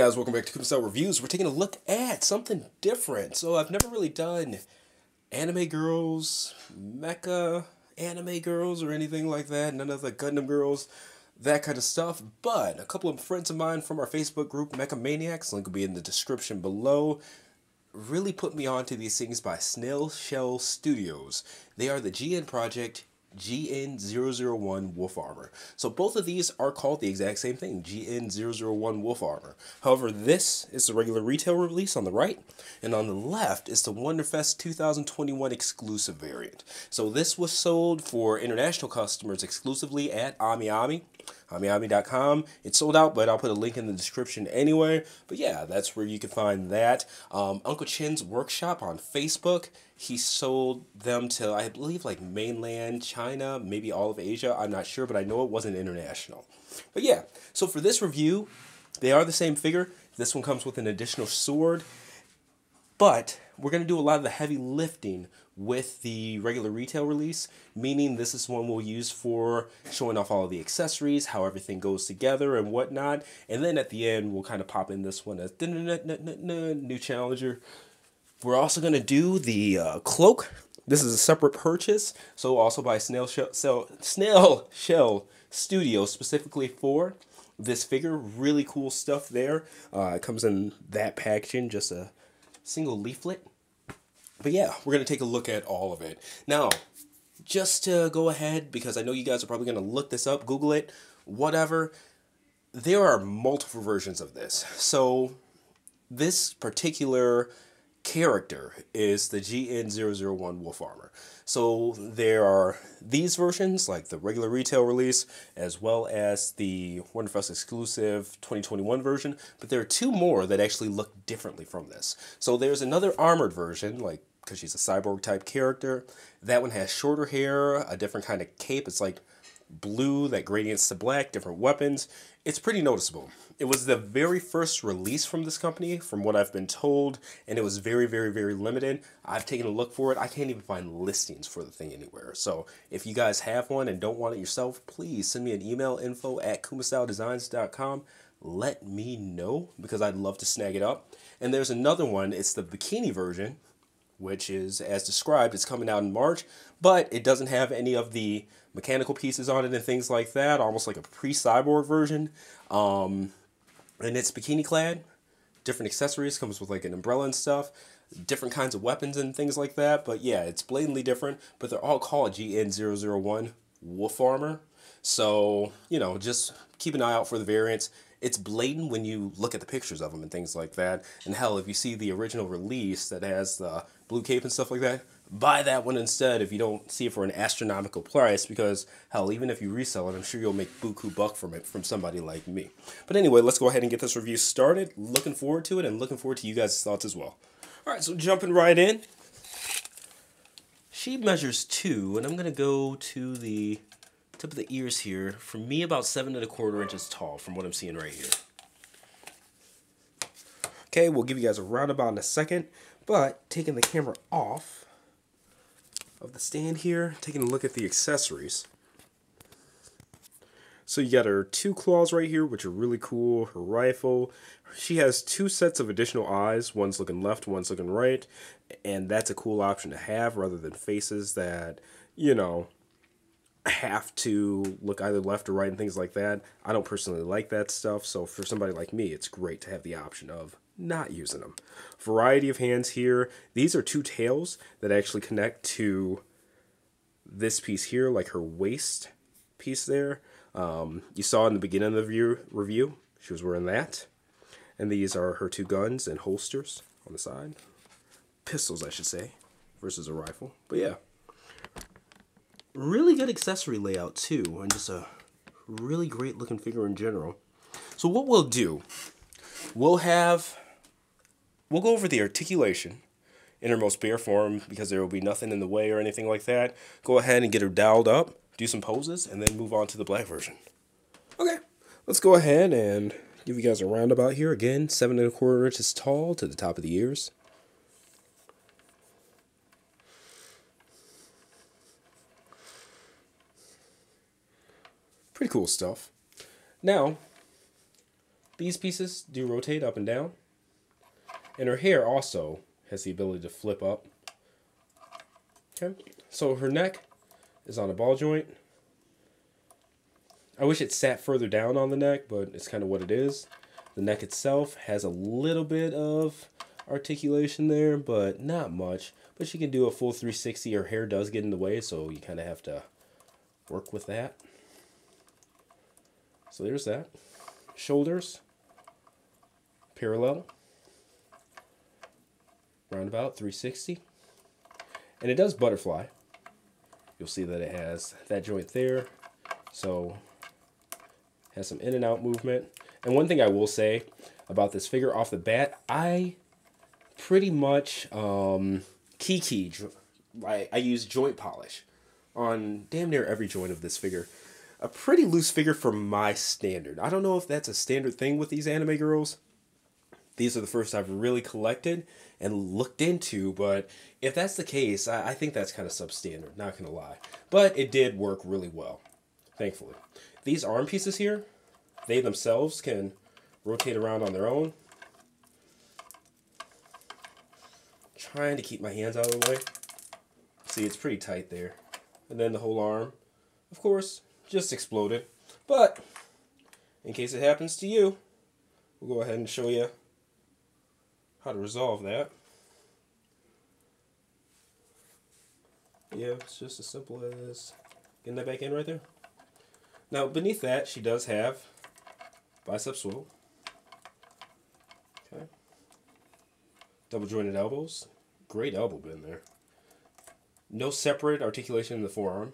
guys, welcome back to Kuma Style Reviews. We're taking a look at something different. So I've never really done anime girls, mecha anime girls, or anything like that. None of the Gundam girls, that kind of stuff. But a couple of friends of mine from our Facebook group, Mecha Maniacs, link will be in the description below, really put me onto these things by Snail Shell Studios. They are the GN Project GN001 Wolf Armor. So both of these are called the exact same thing, GN001 Wolf Armor. However, this is the regular retail release on the right, and on the left is the Wonderfest 2021 exclusive variant. So this was sold for international customers exclusively at AmiAmi. AmiAmi.com. It's sold out, but I'll put a link in the description anyway. But yeah, that's where you can find that. Um, Uncle Chen's Workshop on Facebook. He sold them to, I believe, like mainland China, maybe all of Asia. I'm not sure, but I know it wasn't international. But yeah, so for this review, they are the same figure. This one comes with an additional sword. But we're going to do a lot of the heavy lifting with the regular retail release, meaning this is one we'll use for showing off all of the accessories, how everything goes together and whatnot. And then at the end, we'll kind of pop in this one as new challenger. We're also going to do the uh, cloak. This is a separate purchase, so also by Snail Shell, so Snail Shell Studio specifically for this figure. Really cool stuff there. Uh, it comes in that packaging, just a single leaflet but yeah, we're going to take a look at all of it. Now, just to go ahead, because I know you guys are probably going to look this up, Google it, whatever, there are multiple versions of this. So, this particular character is the GN001 Wolf Armor. So there are these versions, like the regular retail release, as well as the Wonderfest exclusive 2021 version, but there are two more that actually look differently from this. So there's another armored version, like because she's a cyborg type character. That one has shorter hair, a different kind of cape. It's like blue that gradients to black, different weapons. It's pretty noticeable. It was the very first release from this company, from what I've been told, and it was very, very, very limited. I've taken a look for it. I can't even find listings for the thing anywhere. So if you guys have one and don't want it yourself, please send me an email info at kumastyledesigns.com. Let me know because I'd love to snag it up. And there's another one, it's the bikini version, which is as described. It's coming out in March, but it doesn't have any of the mechanical pieces on it and things like that, almost like a pre-cyborg version. Um, and it's bikini clad, different accessories, comes with like an umbrella and stuff, different kinds of weapons and things like that. But yeah, it's blatantly different, but they're all called GN001 Wolf Armor. So, you know, just keep an eye out for the variants it's blatant when you look at the pictures of them and things like that. And hell, if you see the original release that has the blue cape and stuff like that, buy that one instead if you don't see it for an astronomical price because hell even if you resell it i'm sure you'll make buku buck from it from somebody like me. But anyway let's go ahead and get this review started. Looking forward to it and looking forward to you guys thoughts as well. All right so jumping right in. She measures two and i'm gonna go to the tip of the ears here, for me about seven and a quarter inches tall from what I'm seeing right here. Okay, we'll give you guys a roundabout in a second, but taking the camera off of the stand here, taking a look at the accessories. So you got her two claws right here, which are really cool, her rifle. She has two sets of additional eyes, one's looking left, one's looking right, and that's a cool option to have rather than faces that, you know, have to look either left or right and things like that. I don't personally like that stuff, so for somebody like me, it's great to have the option of not using them. Variety of hands here. These are two tails that actually connect to this piece here, like her waist piece there. Um, you saw in the beginning of the review, review, she was wearing that. And these are her two guns and holsters on the side. Pistols, I should say, versus a rifle. But yeah really good accessory layout too, and just a really great looking figure in general. So what we'll do, we'll have, we'll go over the articulation in her most bare form because there will be nothing in the way or anything like that. Go ahead and get her dialed up, do some poses, and then move on to the black version. Okay, let's go ahead and give you guys a roundabout here. Again, seven and a quarter inches tall to the top of the ears. Pretty cool stuff. Now, These pieces do rotate up and down. And her hair also has the ability to flip up. Okay, so her neck is on a ball joint. I wish it sat further down on the neck, but it's kind of what it is. The neck itself has a little bit of articulation there, but not much. But she can do a full 360. Her hair does get in the way, so you kind of have to work with that. So there's that. Shoulders, parallel, roundabout 360. And it does butterfly. You'll see that it has that joint there. So has some in and out movement. And one thing I will say about this figure off the bat, I pretty much um, kiki. I, I use joint polish on damn near every joint of this figure. A pretty loose figure for my standard. I don't know if that's a standard thing with these anime girls. These are the first I've really collected and looked into, but if that's the case, I, I think that's kind of substandard, not gonna lie. But it did work really well, thankfully. These arm pieces here, they themselves can rotate around on their own. Trying to keep my hands out of the way. See, it's pretty tight there. And then the whole arm, of course, just exploded. But, in case it happens to you, we'll go ahead and show you how to resolve that. Yeah, it's just as simple as getting that back in right there. Now, beneath that, she does have bicep swivel. Okay. Double jointed elbows. Great elbow bend there. No separate articulation in the forearm.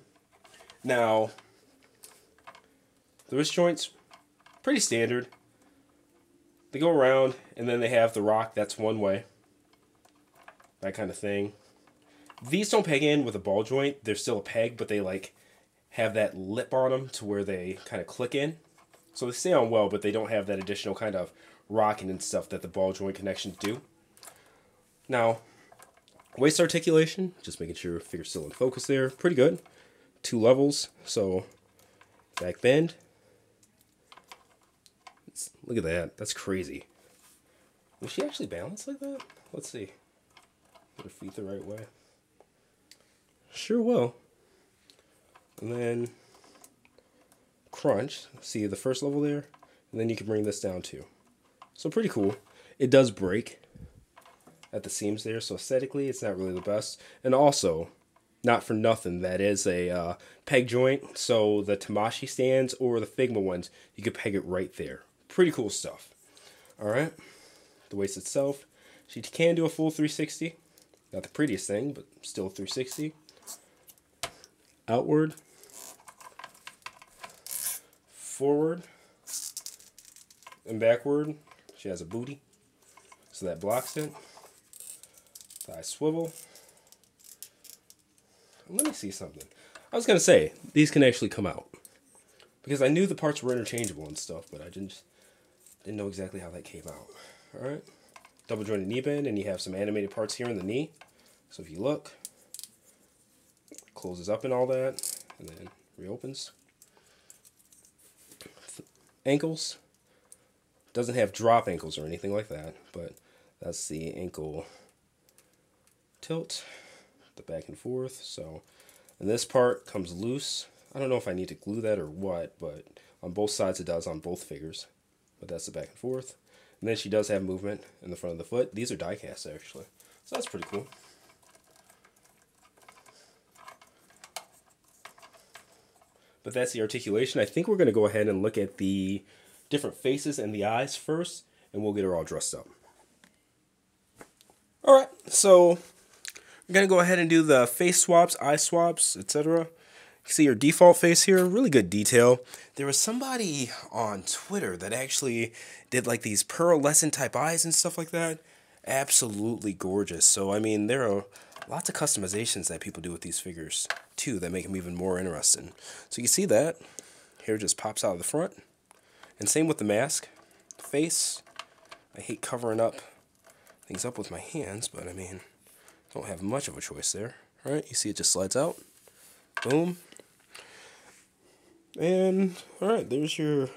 Now, the wrist joints, pretty standard. They go around, and then they have the rock, that's one way. That kind of thing. These don't peg in with a ball joint. They're still a peg, but they like have that lip on them to where they kind of click in. So they stay on well, but they don't have that additional kind of rocking and stuff that the ball joint connections do. Now, waist articulation, just making sure figure's still in focus there. Pretty good. Two levels, so back bend. Look at that. That's crazy. Will she actually balance like that? Let's see. Put her feet the right way. Sure will. And then crunch. See the first level there? And then you can bring this down too. So pretty cool. It does break at the seams there, so aesthetically it's not really the best. And also, not for nothing, that is a uh, peg joint. So the Tamashii stands or the Figma ones, you could peg it right there. Pretty cool stuff. All right. The waist itself, she can do a full 360. Not the prettiest thing, but still 360. Outward, forward and backward. She has a booty, so that blocks it. Thigh swivel. Let me see something. I was gonna say these can actually come out because I knew the parts were interchangeable and stuff, but I didn't didn't know exactly how that came out. All right, double jointed knee bend, and you have some animated parts here in the knee. So if you look, closes up and all that, and then reopens ankles. Doesn't have drop ankles or anything like that, but that's the ankle tilt, the back and forth. So, and this part comes loose. I don't know if I need to glue that or what, but on both sides it does on both figures. But that's the back and forth. And then she does have movement in the front of the foot. These are die cast actually. So that's pretty cool. but that's the articulation. I think we're going to go ahead and look at the different faces and the eyes first, and we'll get her all dressed up. All right, so we're going to go ahead and do the face swaps, eye swaps, etc. See your default face here, really good detail. There was somebody on Twitter that actually did like these pearlescent type eyes and stuff like that. Absolutely gorgeous. So, I mean, there are lots of customizations that people do with these figures too that make them even more interesting. So you see that hair just pops out of the front, and same with the mask, face. I hate covering up things up with my hands, but I mean, don't have much of a choice there. All right, you see it just slides out. Boom. And all right, there's your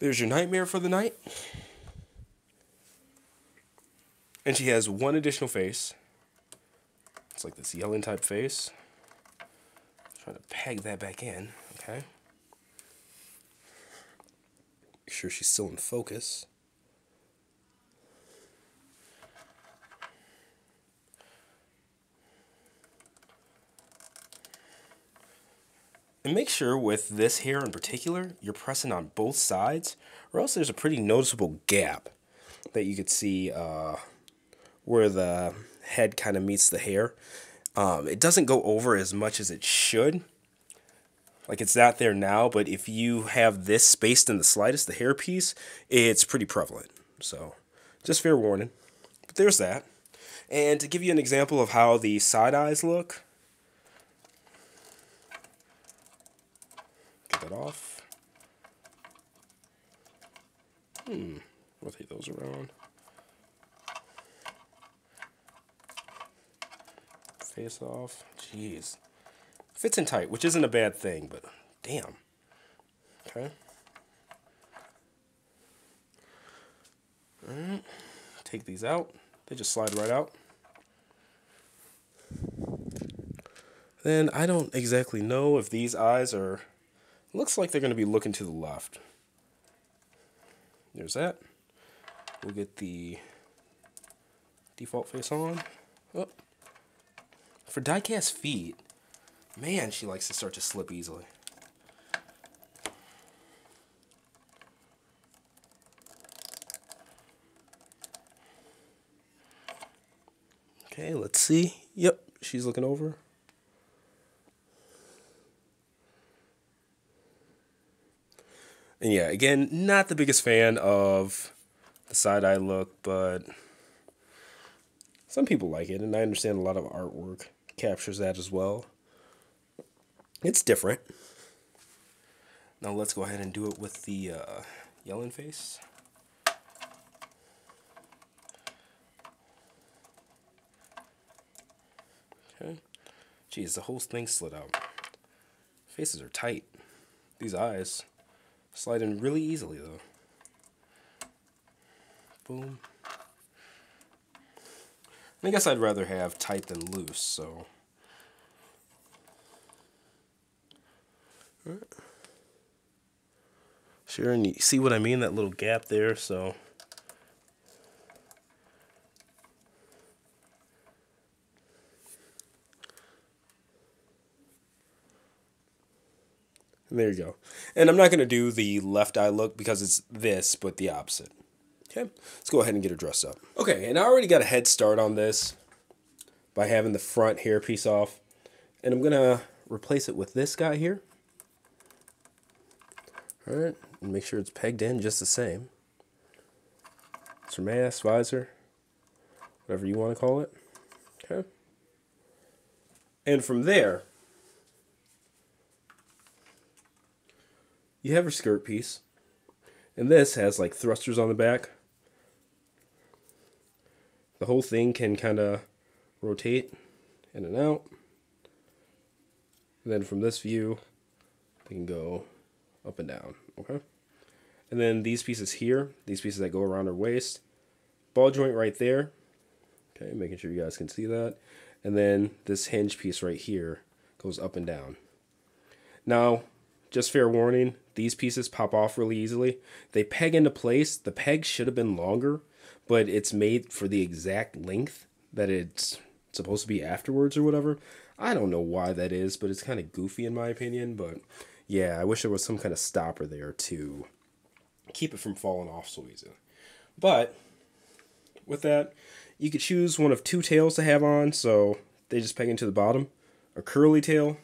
There's your nightmare for the night. And she has one additional face. It's like this yelling type face. I'm Trying to peg that back in, okay? Make sure she's still in focus. And make sure with this hair in particular, you're pressing on both sides, or else there's a pretty noticeable gap that you could see uh, where the head kind of meets the hair. Um, it doesn't go over as much as it should. Like it's not there now, but if you have this spaced in the slightest, the hair piece, it's pretty prevalent. So just fair warning. But there's that. And to give you an example of how the side eyes look, that off. Hmm, rotate those around. Face off. Jeez. Fits in tight, which isn't a bad thing, but damn. Okay. Alright. Take these out. They just slide right out. Then I don't exactly know if these eyes are Looks like they're going to be looking to the left. There's that. We'll get the default face on. Oh. For diecast feet, man, she likes to start to slip easily. Okay, let's see. Yep, she's looking over. And yeah, again, not the biggest fan of the side eye look, but some people like it, and I understand a lot of artwork captures that as well. It's different. Now let's go ahead and do it with the uh, yelling face. Okay. Geez, the whole thing slid out. Faces are tight. These eyes. Slide in really easily though. Boom. I guess I'd rather have tight than loose, so. Sure, and you see what I mean? That little gap there, so. There you go. And I'm not going to do the left eye look because it's this, but the opposite. Okay, let's go ahead and get her dressed up. Okay, and I already got a head start on this by having the front hairpiece off. And I'm going to replace it with this guy here. Alright, and make sure it's pegged in just the same. It's her mask, visor, whatever you want to call it. Okay. And from there, you have your skirt piece. And this has like thrusters on the back. The whole thing can kind of rotate in and out. And then from this view, they can go up and down, okay? And then these pieces here, these pieces that go around her waist, ball joint right there, okay, making sure you guys can see that. And then this hinge piece right here goes up and down. Now, just fair warning, these pieces pop off really easily. They peg into place. The peg should have been longer, but it's made for the exact length that it's supposed to be afterwards or whatever. I don't know why that is, but it's kind of goofy in my opinion. But yeah, I wish there was some kind of stopper there to keep it from falling off so easily. But with that, you could choose one of two tails to have on, so they just peg into the bottom. A curly tail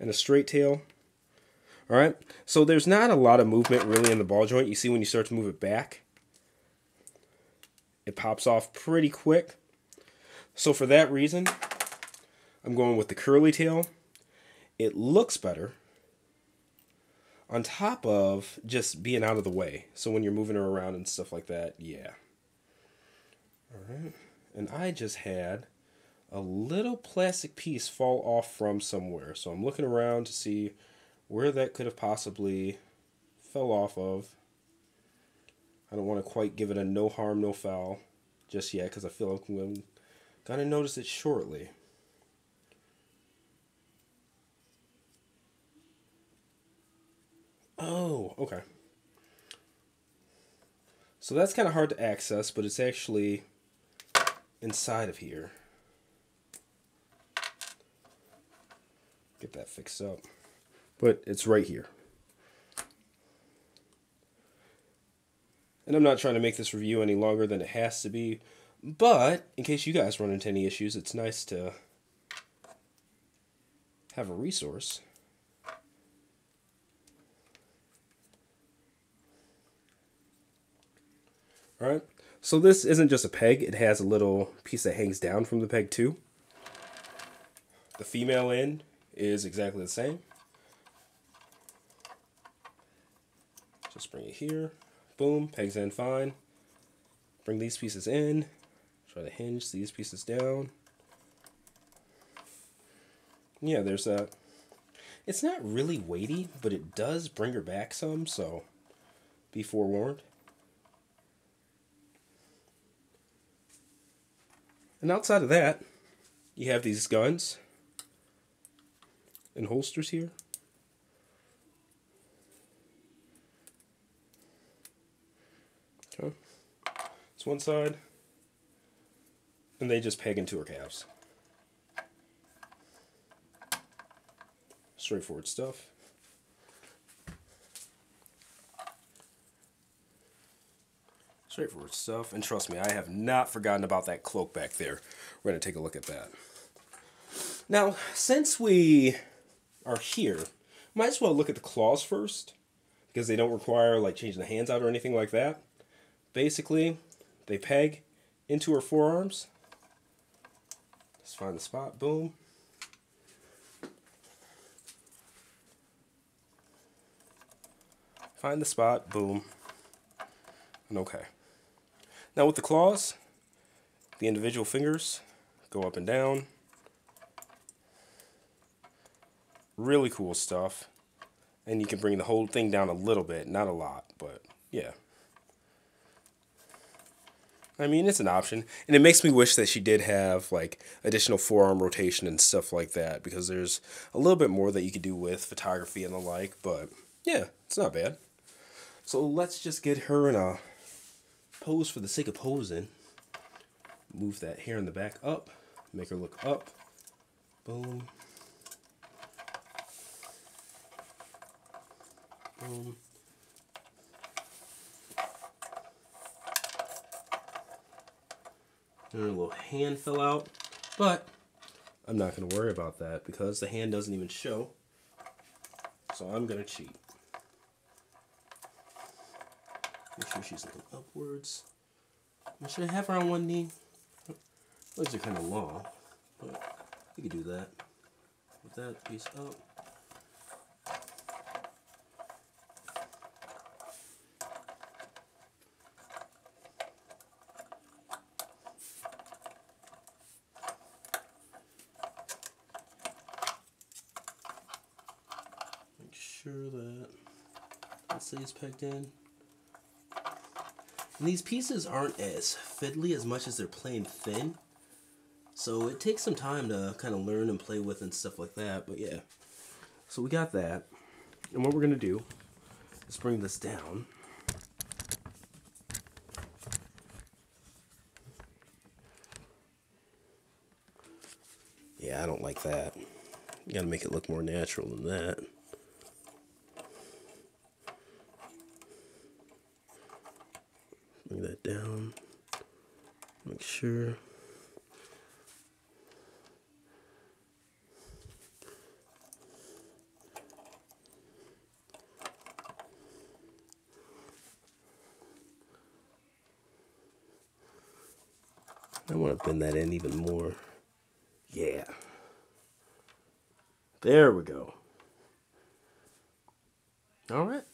and a straight tail. All right, so there's not a lot of movement really in the ball joint. You see when you start to move it back, it pops off pretty quick. So for that reason, I'm going with the curly tail. It looks better on top of just being out of the way. So when you're moving her around and stuff like that, yeah. All right, and I just had a little plastic piece fall off from somewhere. So I'm looking around to see where that could have possibly fell off of. I don't want to quite give it a no harm, no foul just yet because I feel like I'm going to notice it shortly. Oh, okay. So that's kind of hard to access, but it's actually inside of here. Get that fixed up. But it's right here. And I'm not trying to make this review any longer than it has to be, but in case you guys run into any issues, it's nice to have a resource. Alright, so this isn't just a peg, it has a little piece that hangs down from the peg too. The female end is exactly the same. Just bring it here, boom, pegs in fine. Bring these pieces in, try to hinge these pieces down. Yeah, there's a, it's not really weighty, but it does bring her back some, so be forewarned. And outside of that, you have these guns and holsters here. Okay. It's one side. And they just peg into her calves. Straightforward stuff. Straightforward stuff. And trust me, I have not forgotten about that cloak back there. We're going to take a look at that. Now, since we are here, might as well look at the claws first. Because they don't require like changing the hands out or anything like that. Basically, they peg into her forearms. Let's find the spot. Boom. Find the spot. Boom. And okay. Now with the claws, the individual fingers go up and down. Really cool stuff. And you can bring the whole thing down a little bit, not a lot, but yeah. I mean, it's an option. And it makes me wish that she did have like additional forearm rotation and stuff like that because there's a little bit more that you could do with photography and the like, but yeah, it's not bad. So let's just get her in a pose for the sake of posing. Move that hair in the back up, make her look up. Boom. Um, Boom. And a little hand fell out, but I'm not going to worry about that because the hand doesn't even show. So I'm going to cheat. Make sure she's looking upwards. Should I have her on one knee? Legs are kind of long, but you could do that. With that piece up. Make sure that it stays pegged in. And these pieces aren't as fiddly as much as they're plain thin. So it takes some time to kind of learn and play with and stuff like that. But yeah. So we got that. And what we're going to do is bring this down. Yeah, I don't like that. You gotta make it look more natural than that. Bring that down. Make sure. I want to bend that in even more. Yeah. There we go. All right.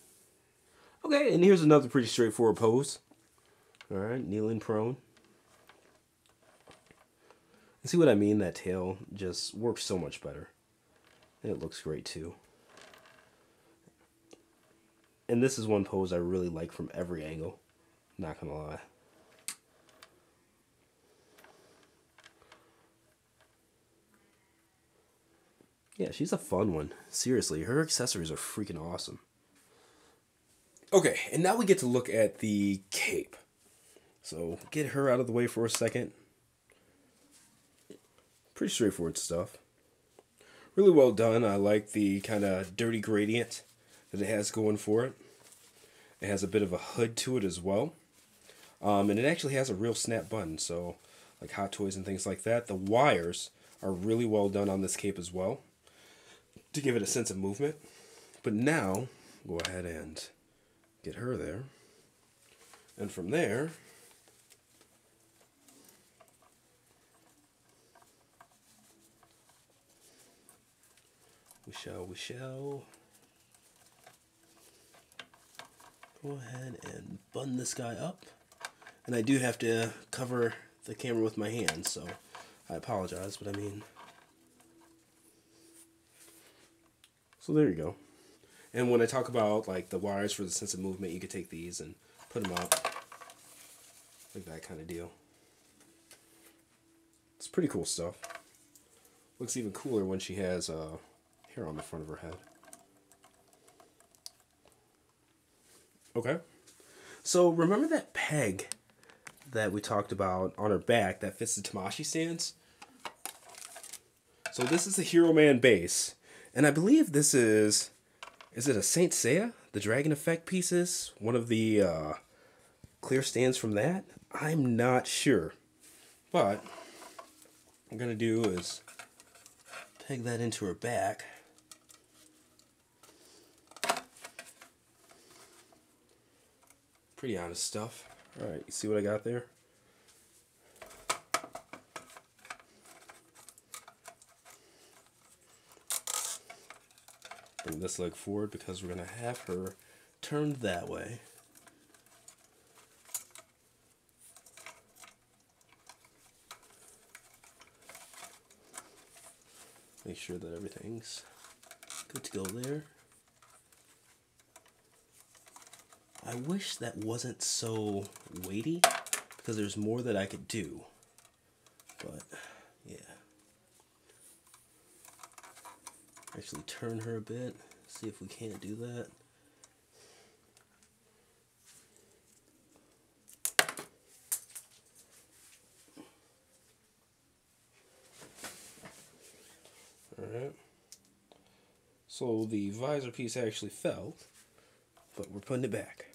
Okay, and here's another pretty straightforward pose. All right, kneeling prone. See what I mean? That tail just works so much better. And it looks great too. And this is one pose I really like from every angle. Not gonna lie. Yeah, she's a fun one. Seriously, her accessories are freaking awesome. Okay, and now we get to look at the cape. So get her out of the way for a second. Pretty straightforward stuff. Really well done. I like the kind of dirty gradient that it has going for it. It has a bit of a hood to it as well. Um, and it actually has a real snap button, so like Hot Toys and things like that. The wires are really well done on this cape as well to give it a sense of movement. But now, go ahead and get her there. And from there, we shall, we shall go ahead and button this guy up. And I do have to cover the camera with my hands, so I apologize, but I mean, So there you go. And when I talk about like the wires for the sense of movement, you could take these and put them up. Like that kind of deal. It's pretty cool stuff. Looks even cooler when she has uh, hair on the front of her head. Okay. So remember that peg that we talked about on her back that fits the Tamashii stands? So this is the Hero Man base. And I believe this is, is it a Saint Seiya? The Dragon Effect pieces? One of the uh, clear stands from that? I'm not sure. But, I'm going to do is peg that into her back. Pretty honest stuff. Alright, you see what I got there? Bring this leg forward because we're going to have her turned that way. Make sure that everything's good to go there. I wish that wasn't so weighty because there's more that I could do. But yeah. actually turn her a bit, see if we can't do that. Alright. So the visor piece actually fell, but we're putting it back.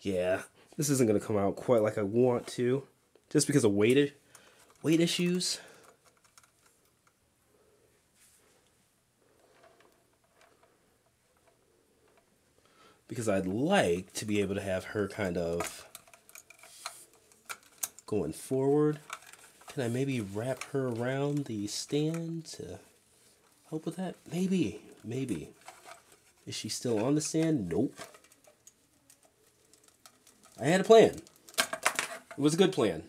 Yeah, this isn't going to come out quite like I want to just because of weight weight issues. Because I'd like to be able to have her kind of going forward. Can I maybe wrap her around the stand to help with that? Maybe, maybe. Is she still on the stand? Nope. I had a plan. It was a good plan.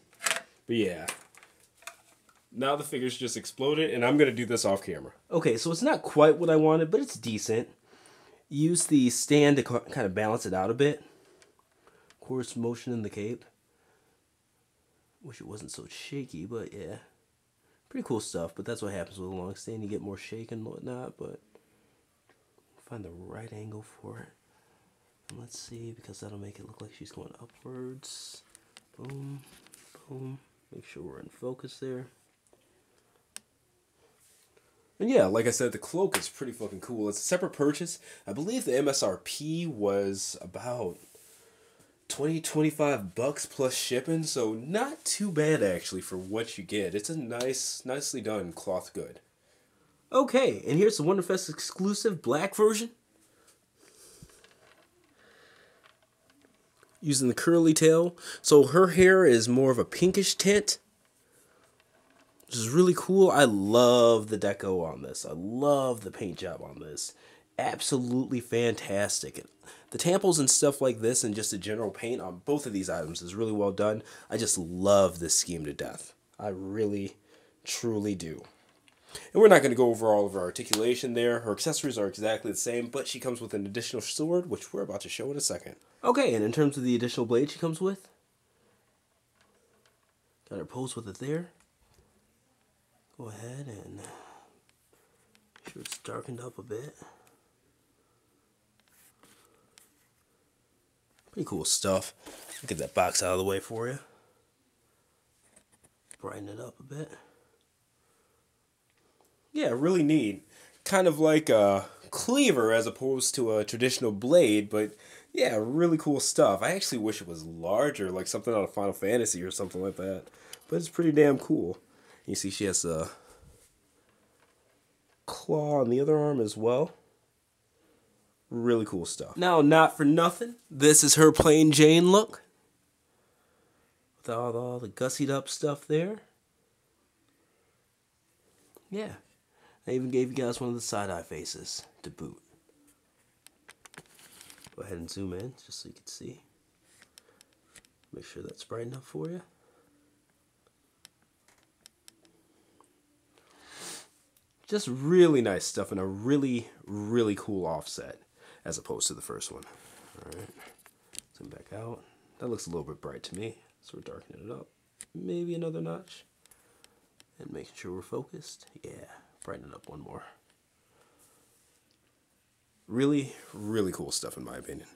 But yeah. Now the figures just exploded, and I'm going to do this off camera. Okay, so it's not quite what I wanted, but it's decent. Use the stand to kind of balance it out a bit. Of course, motion in the cape. Wish it wasn't so shaky, but yeah. Pretty cool stuff, but that's what happens with a long stand. You get more shake and whatnot, but find the right angle for it. And let's see, because that'll make it look like she's going upwards. Boom, boom. Make sure we're in focus there. And yeah, like I said, the cloak is pretty fucking cool. It's a separate purchase. I believe the MSRP was about 20, 25 bucks plus shipping, so not too bad actually for what you get. It's a nice, nicely done cloth good. Okay, and here's the Wonderfest exclusive black version. using the curly tail. So her hair is more of a pinkish tint, which is really cool. I love the deco on this. I love the paint job on this. Absolutely fantastic. The tampos and stuff like this and just the general paint on both of these items is really well done. I just love this scheme to death. I really, truly do. And we're not going to go over all of her articulation there. Her accessories are exactly the same, but she comes with an additional sword, which we're about to show in a second. Okay, and in terms of the additional blade she comes with, got her pose with it there. Go ahead and make sure it's darkened up a bit. Pretty cool stuff. Get that box out of the way for you. Brighten it up a bit. Yeah, really neat. Kind of like a cleaver as opposed to a traditional blade, but yeah, really cool stuff. I actually wish it was larger, like something out of Final Fantasy or something like that. But it's pretty damn cool. You see she has a claw on the other arm as well. Really cool stuff. Now, not for nothing, this is her plain Jane look. With all, all the gussied up stuff there. Yeah. I even gave you guys one of the side eye faces to boot. Go ahead and zoom in just so you can see. Make sure that's bright enough for you. Just really nice stuff and a really, really cool offset as opposed to the first one. Alright, zoom back out. That looks a little bit bright to me, so we're darkening it up. Maybe another notch. And making sure we're focused. Yeah, brighten it up one more. Really, really cool stuff in my opinion.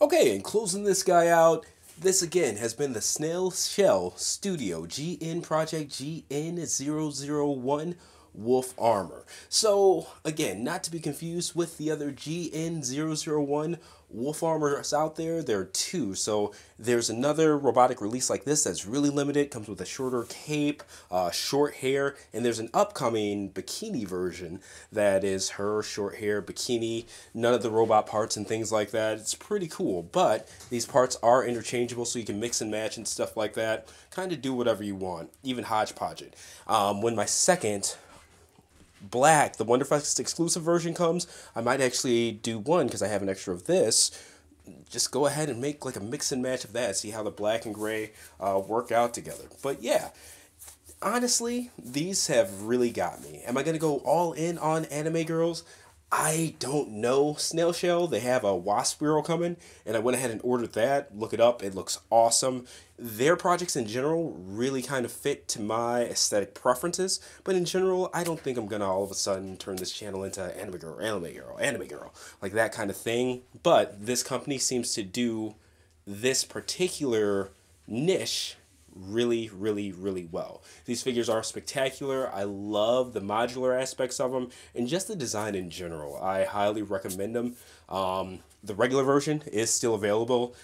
Okay, and closing this guy out, this again has been the Snail Shell Studio GN Project GN001 wolf armor. So again, not to be confused with the other GN001 wolf armors out there. There are two. So there's another robotic release like this that's really limited. Comes with a shorter cape, uh, short hair, and there's an upcoming bikini version that is her short hair bikini. None of the robot parts and things like that. It's pretty cool. But these parts are interchangeable, so you can mix and match and stuff like that. Kind of do whatever you want, even hodgepodge it. Um, when my second black, the Wonderfest exclusive version comes, I might actually do one because I have an extra of this. Just go ahead and make like a mix and match of that. See how the black and gray uh, work out together. But yeah, honestly, these have really got me. Am I going to go all in on Anime Girls? I don't know Snail Shell. They have a Wasp Girl coming, and I went ahead and ordered that. Look it up. It looks awesome. Their projects in general really kind of fit to my aesthetic preferences, but in general, I don't think I'm gonna all of a sudden turn this channel into Anime Girl, Anime Girl, Anime Girl, like that kind of thing. But this company seems to do this particular niche really, really, really well. These figures are spectacular. I love the modular aspects of them and just the design in general. I highly recommend them. Um, the regular version is still available.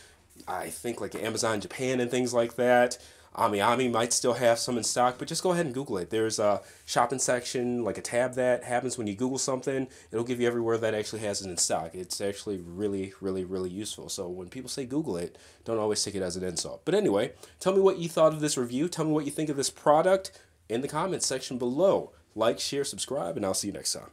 I think like Amazon Japan and things like that. Ami Ami might still have some in stock, but just go ahead and Google it. There's a shopping section, like a tab that happens when you Google something. It'll give you everywhere that actually has it in stock. It's actually really, really, really useful. So when people say Google it, don't always take it as an insult. But anyway, tell me what you thought of this review. Tell me what you think of this product in the comments section below. Like, share, subscribe, and I'll see you next time.